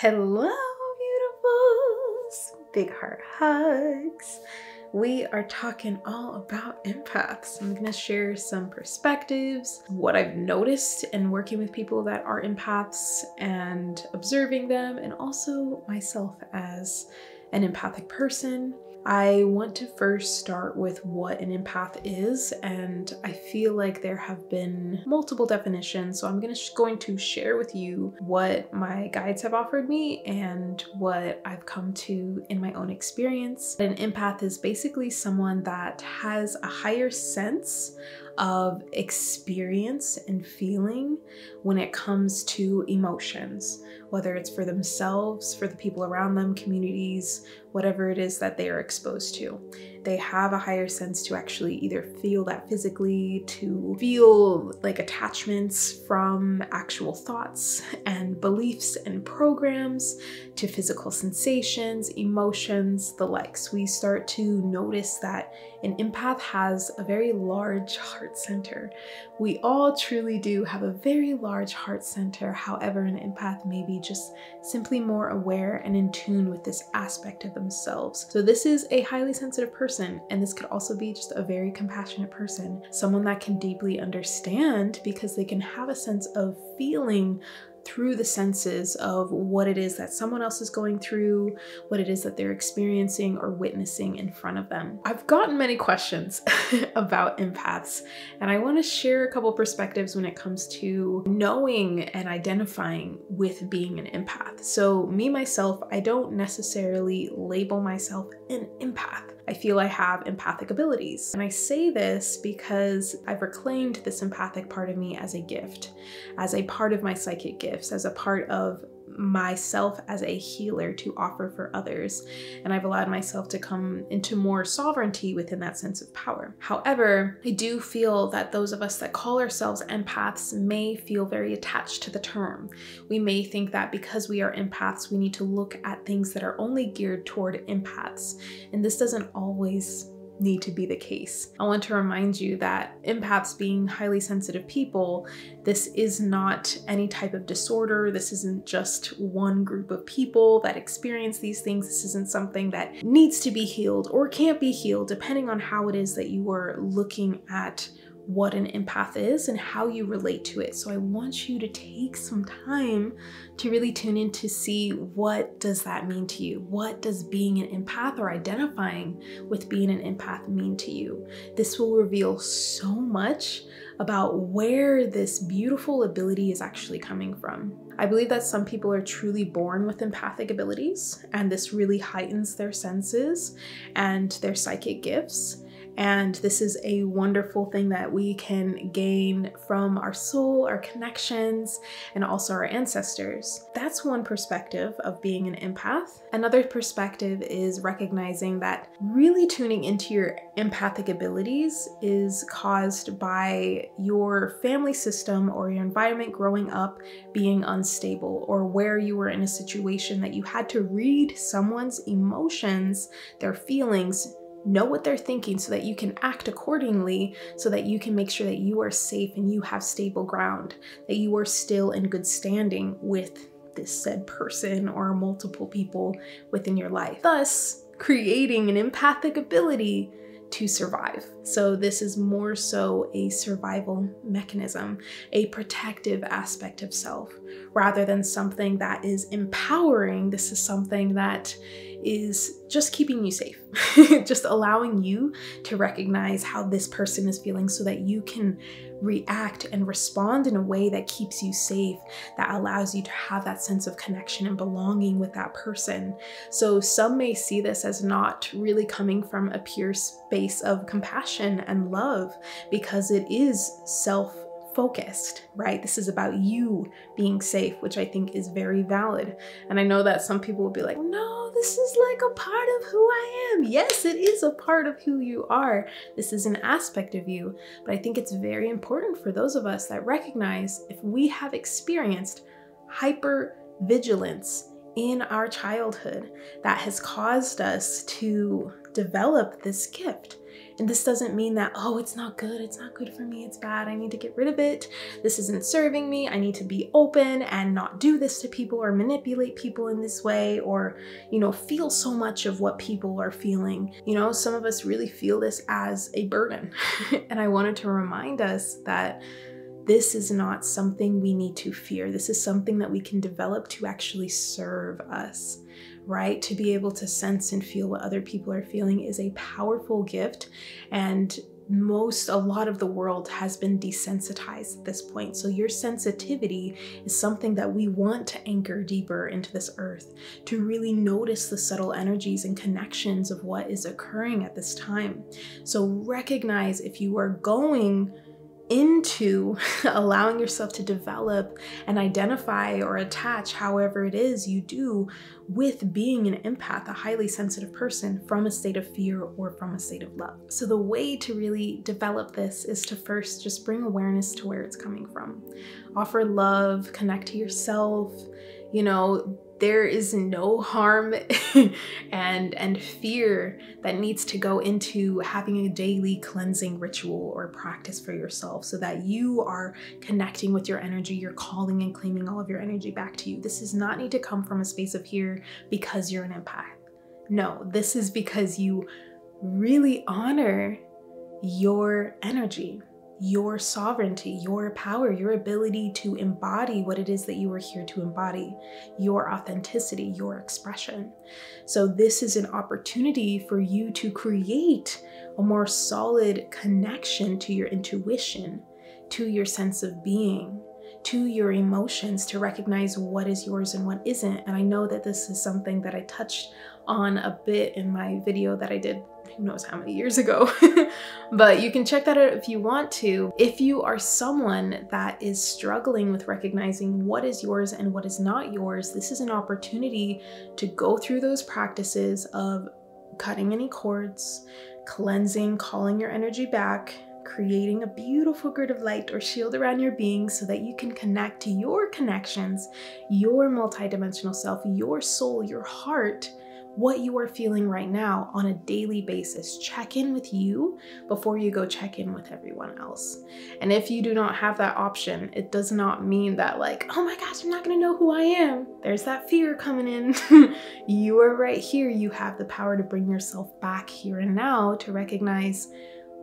Hello, beautifuls! Big heart hugs. We are talking all about empaths. I'm gonna share some perspectives, what I've noticed in working with people that are empaths and observing them, and also myself as an empathic person. I want to first start with what an empath is, and I feel like there have been multiple definitions, so I'm gonna going to share with you what my guides have offered me and what I've come to in my own experience. An empath is basically someone that has a higher sense of experience and feeling when it comes to emotions, whether it's for themselves, for the people around them, communities, whatever it is that they are exposed to. They have a higher sense to actually either feel that physically, to feel like attachments from actual thoughts and beliefs and programs, to physical sensations, emotions, the likes. We start to notice that an empath has a very large heart center. We all truly do have a very large heart center. However, an empath may be just simply more aware and in tune with this aspect of themselves. So this is a highly sensitive person, and this could also be just a very compassionate person, someone that can deeply understand because they can have a sense of feeling through the senses of what it is that someone else is going through, what it is that they're experiencing or witnessing in front of them. I've gotten many questions about empaths, and I want to share a couple perspectives when it comes to knowing and identifying with being an empath. So, me myself, I don't necessarily label myself an empath. Feel I have empathic abilities. And I say this because I've reclaimed this empathic part of me as a gift, as a part of my psychic gifts, as a part of myself as a healer to offer for others. And I've allowed myself to come into more sovereignty within that sense of power. However, I do feel that those of us that call ourselves empaths may feel very attached to the term. We may think that because we are empaths, we need to look at things that are only geared toward empaths. And this doesn't always need to be the case. I want to remind you that empaths being highly sensitive people, this is not any type of disorder. This isn't just one group of people that experience these things. This isn't something that needs to be healed or can't be healed, depending on how it is that you are looking at what an empath is and how you relate to it. So I want you to take some time to really tune in to see what does that mean to you? What does being an empath or identifying with being an empath mean to you? This will reveal so much about where this beautiful ability is actually coming from. I believe that some people are truly born with empathic abilities, and this really heightens their senses and their psychic gifts. And this is a wonderful thing that we can gain from our soul, our connections, and also our ancestors. That's one perspective of being an empath. Another perspective is recognizing that really tuning into your empathic abilities is caused by your family system or your environment growing up being unstable, or where you were in a situation that you had to read someone's emotions, their feelings, know what they're thinking so that you can act accordingly so that you can make sure that you are safe and you have stable ground that you are still in good standing with this said person or multiple people within your life thus creating an empathic ability to survive. So, this is more so a survival mechanism, a protective aspect of self, rather than something that is empowering. This is something that is just keeping you safe, just allowing you to recognize how this person is feeling so that you can react and respond in a way that keeps you safe, that allows you to have that sense of connection and belonging with that person. So, some may see this as not really coming from a pure space of compassion and love because it is self focused, right? This is about you being safe, which I think is very valid. And I know that some people will be like, no, this is like a part of who I am. Yes, it is a part of who you are. This is an aspect of you. But I think it's very important for those of us that recognize if we have experienced hyper vigilance in our childhood that has caused us to develop this gift. And this doesn't mean that, oh, it's not good, it's not good for me, it's bad, I need to get rid of it, this isn't serving me, I need to be open and not do this to people or manipulate people in this way or, you know, feel so much of what people are feeling. You know, some of us really feel this as a burden. and I wanted to remind us that this is not something we need to fear. This is something that we can develop to actually serve us right? To be able to sense and feel what other people are feeling is a powerful gift. And most, a lot of the world has been desensitized at this point. So, your sensitivity is something that we want to anchor deeper into this earth, to really notice the subtle energies and connections of what is occurring at this time. So, recognize if you are going into allowing yourself to develop and identify or attach however it is you do with being an empath, a highly sensitive person from a state of fear or from a state of love. So, the way to really develop this is to first just bring awareness to where it's coming from. Offer love, connect to yourself, you know, there is no harm and and fear that needs to go into having a daily cleansing ritual or practice for yourself so that you are connecting with your energy you're calling and claiming all of your energy back to you. This does not need to come from a space of fear because you're an empath. No this is because you really honor your energy your sovereignty, your power, your ability to embody what it is that you are here to embody, your authenticity, your expression. So, this is an opportunity for you to create a more solid connection to your intuition, to your sense of being, to your emotions, to recognize what is yours and what isn't. And I know that this is something that I touched on a bit in my video that I did who knows how many years ago. but you can check that out if you want to. If you are someone that is struggling with recognizing what is yours and what is not yours, this is an opportunity to go through those practices of cutting any cords, cleansing, calling your energy back, creating a beautiful grid of light or shield around your being so that you can connect to your connections, your multidimensional self, your soul, your heart what you are feeling right now on a daily basis. Check in with you before you go check in with everyone else. And if you do not have that option, it does not mean that, like, oh my gosh, I'm not gonna know who I am. There's that fear coming in. you are right here. You have the power to bring yourself back here and now to recognize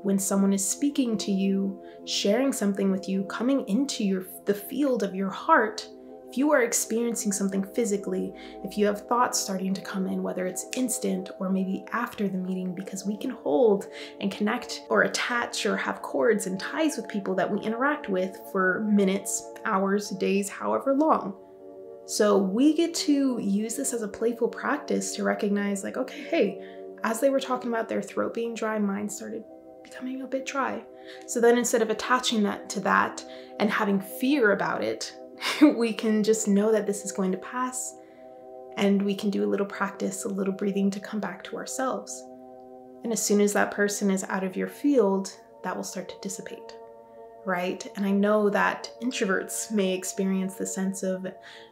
when someone is speaking to you, sharing something with you, coming into your the field of your heart if you are experiencing something physically, if you have thoughts starting to come in, whether it's instant or maybe after the meeting, because we can hold and connect or attach or have cords and ties with people that we interact with for minutes, hours, days, however long. So we get to use this as a playful practice to recognize, like, okay, hey, as they were talking about their throat being dry, mine started becoming a bit dry. So then instead of attaching that to that and having fear about it, we can just know that this is going to pass and we can do a little practice, a little breathing to come back to ourselves. And as soon as that person is out of your field, that will start to dissipate right? And I know that introverts may experience the sense of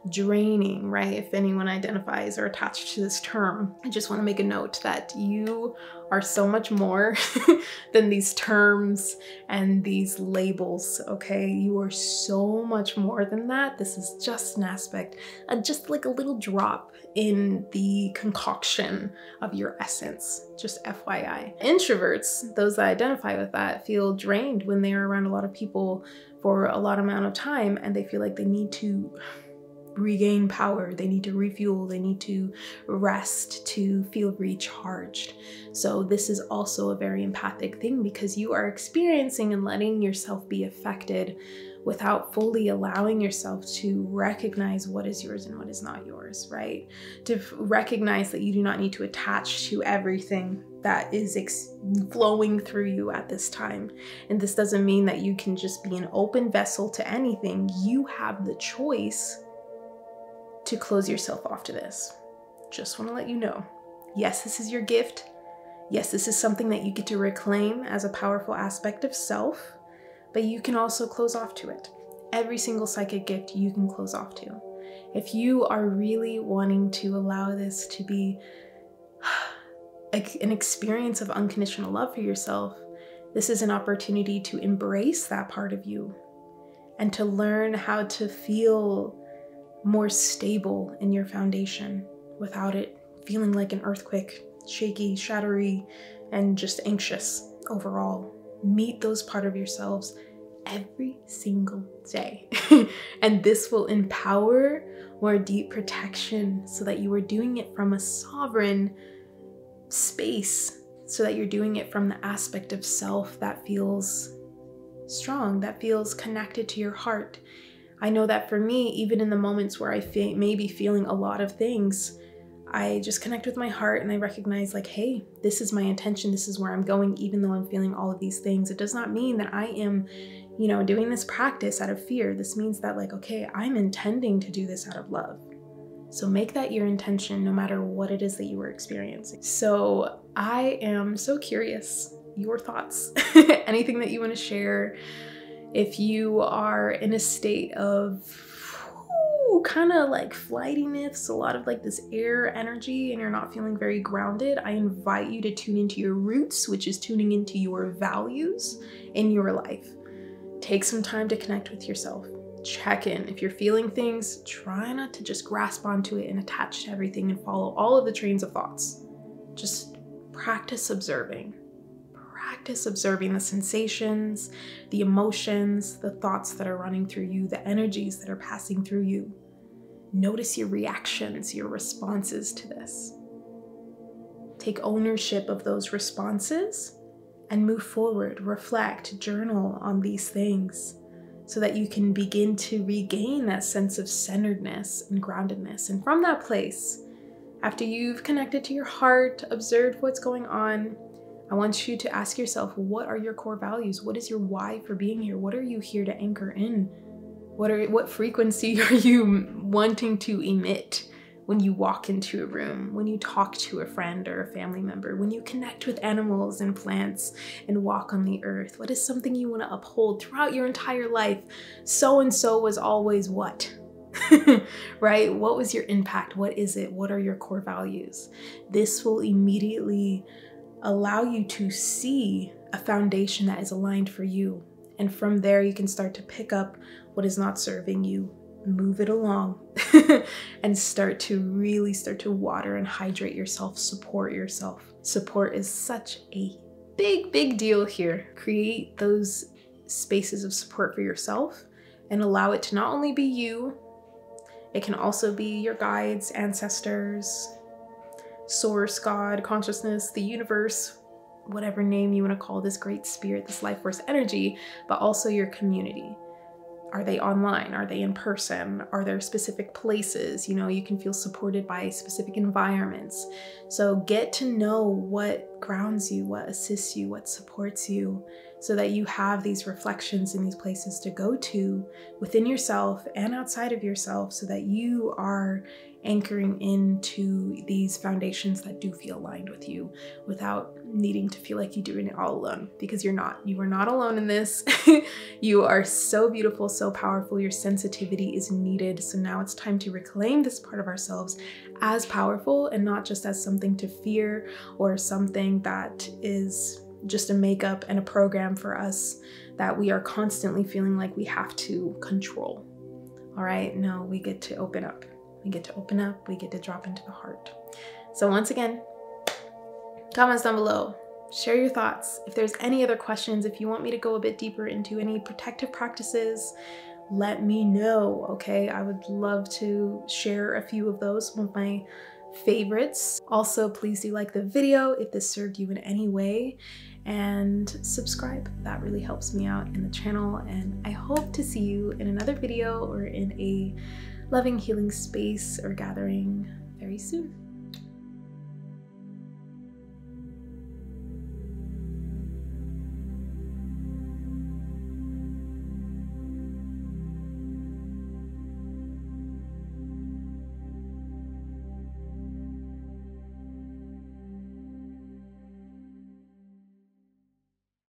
draining, right? If anyone identifies or attached to this term, I just want to make a note that you are so much more than these terms and these labels, okay? You are so much more than that. This is just an aspect, uh, just like a little drop in the concoction of your essence, just FYI. Introverts, those that identify with that, feel drained when they are around a lot of people for a lot amount of time and they feel like they need to regain power, they need to refuel, they need to rest to feel recharged. So, this is also a very empathic thing because you are experiencing and letting yourself be affected without fully allowing yourself to recognize what is yours and what is not yours, right? To recognize that you do not need to attach to everything that is flowing through you at this time. And this doesn't mean that you can just be an open vessel to anything. You have the choice to close yourself off to this. Just want to let you know. Yes, this is your gift. Yes, this is something that you get to reclaim as a powerful aspect of self but you can also close off to it. Every single psychic gift you can close off to. If you are really wanting to allow this to be an experience of unconditional love for yourself, this is an opportunity to embrace that part of you and to learn how to feel more stable in your foundation without it feeling like an earthquake, shaky, shattery, and just anxious overall. Meet those part of yourselves every single day. and this will empower more deep protection so that you are doing it from a sovereign space, so that you're doing it from the aspect of self that feels strong, that feels connected to your heart. I know that for me, even in the moments where I may be feeling a lot of things, I just connect with my heart and I recognize, like, hey, this is my intention, this is where I'm going, even though I'm feeling all of these things. It does not mean that I am, you know, doing this practice out of fear. This means that, like, okay, I'm intending to do this out of love. So make that your intention no matter what it is that you are experiencing. So I am so curious your thoughts, anything that you want to share. If you are in a state of kind of like flightiness, a lot of like this air energy, and you're not feeling very grounded, I invite you to tune into your roots, which is tuning into your values in your life. Take some time to connect with yourself. Check in. If you're feeling things, try not to just grasp onto it and attach to everything and follow all of the trains of thoughts. Just practice observing practice observing the sensations, the emotions, the thoughts that are running through you, the energies that are passing through you. Notice your reactions, your responses to this. Take ownership of those responses and move forward, reflect, journal on these things so that you can begin to regain that sense of centeredness and groundedness. And from that place, after you've connected to your heart, observed what's going on, I want you to ask yourself what are your core values? What is your why for being here? What are you here to anchor in? What are what frequency are you wanting to emit when you walk into a room, when you talk to a friend or a family member, when you connect with animals and plants and walk on the earth? What is something you want to uphold throughout your entire life? So and so was always what? right? What was your impact? What is it? What are your core values? This will immediately allow you to see a foundation that is aligned for you. And from there, you can start to pick up what is not serving you, move it along, and start to really start to water and hydrate yourself, support yourself. Support is such a big, big deal here. Create those spaces of support for yourself and allow it to not only be you, it can also be your guides, ancestors, source, God, consciousness, the universe, whatever name you want to call this great spirit, this life force energy, but also your community. Are they online? Are they in person? Are there specific places? You know, you can feel supported by specific environments. So get to know what grounds you, what assists you, what supports you, so that you have these reflections in these places to go to within yourself and outside of yourself so that you are anchoring into these foundations that do feel aligned with you without needing to feel like you're doing it all alone because you're not. You are not alone in this. you are so beautiful, so powerful. Your sensitivity is needed. So now it's time to reclaim this part of ourselves as powerful and not just as something to fear or something that is just a makeup and a program for us that we are constantly feeling like we have to control. All right, no, we get to open up. We get to open up, we get to drop into the heart. So once again, comments down below. Share your thoughts. If there's any other questions, if you want me to go a bit deeper into any protective practices, let me know, okay? I would love to share a few of those, of my favorites. Also, please do like the video if this served you in any way and subscribe. That really helps me out in the channel and I hope to see you in another video or in a loving healing space or gathering very soon.